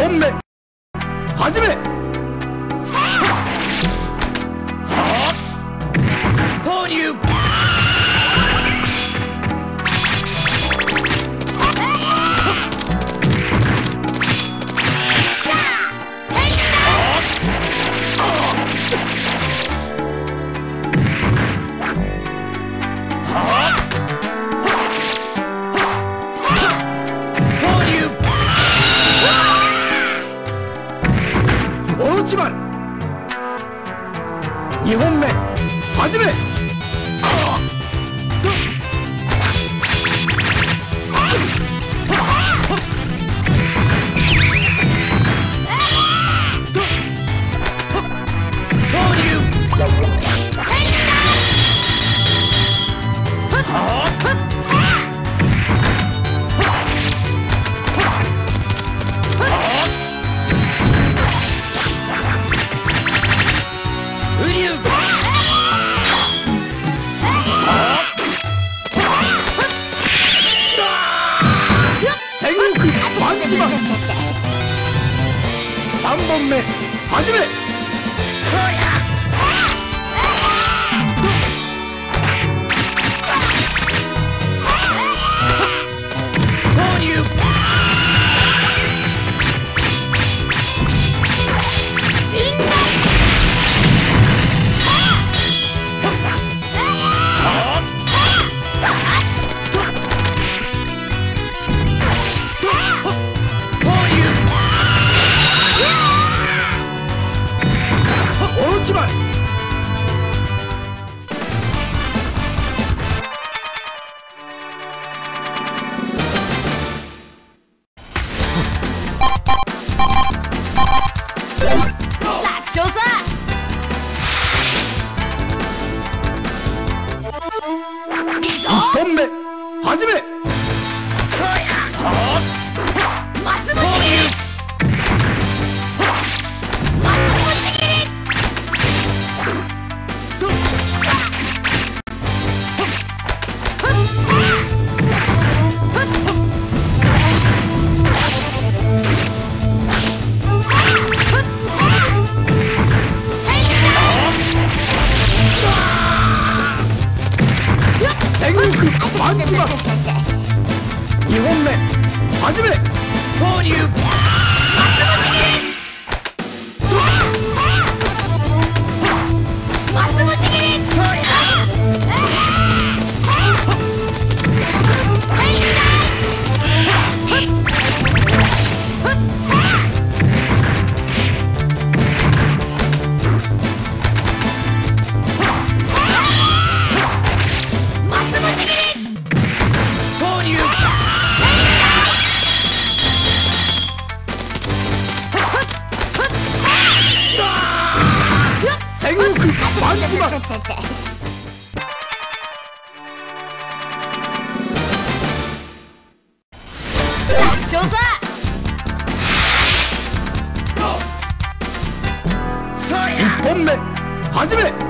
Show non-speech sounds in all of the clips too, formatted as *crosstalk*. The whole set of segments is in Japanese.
本目始め。はあ？目始め餃子1本目始め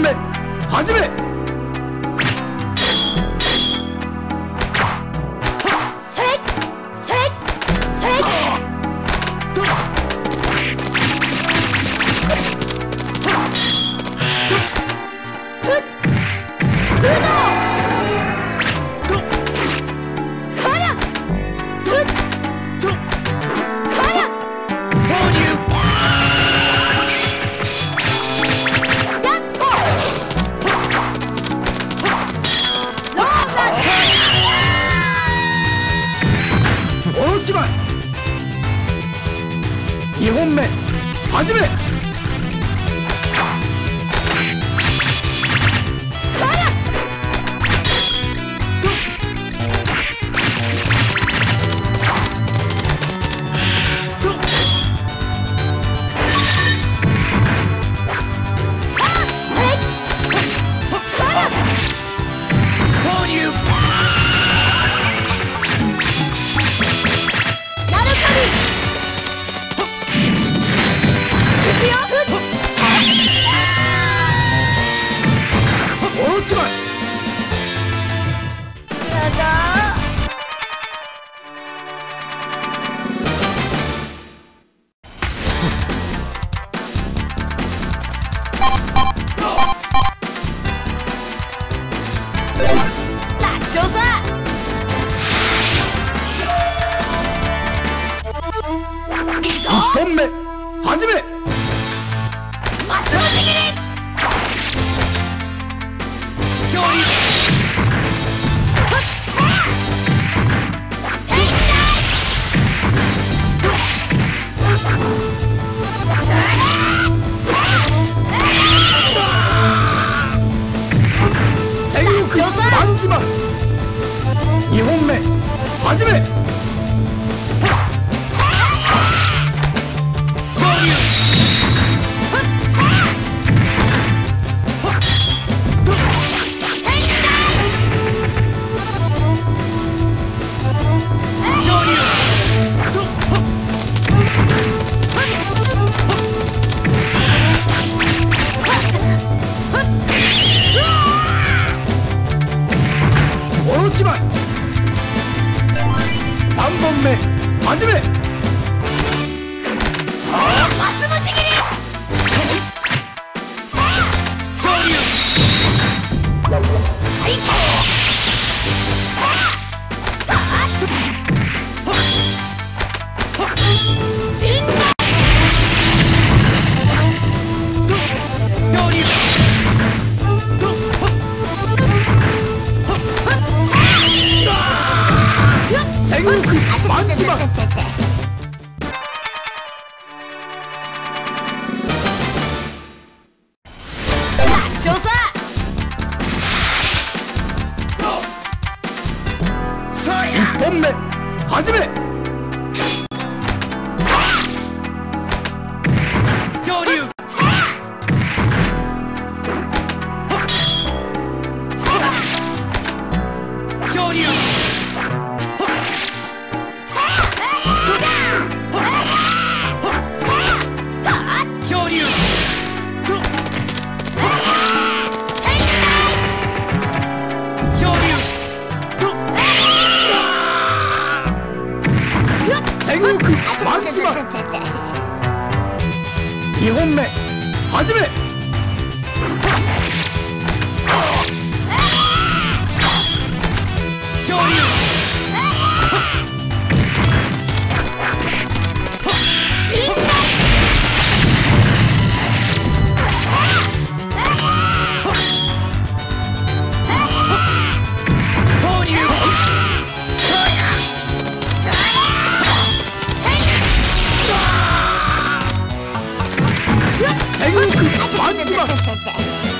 Lan! Hadi be! 2本目。始め。Vamos cantar.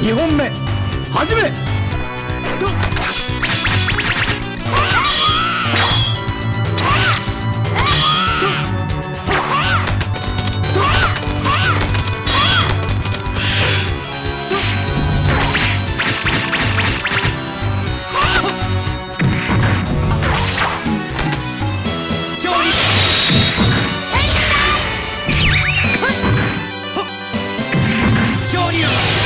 2本目。始め。恐竜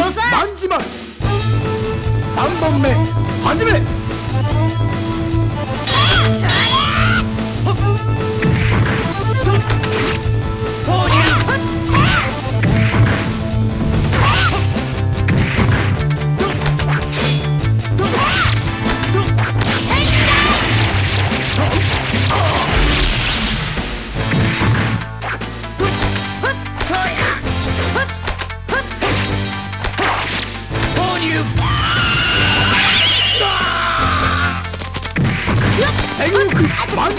万事丸3本目始め。竜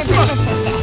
天 *laughs*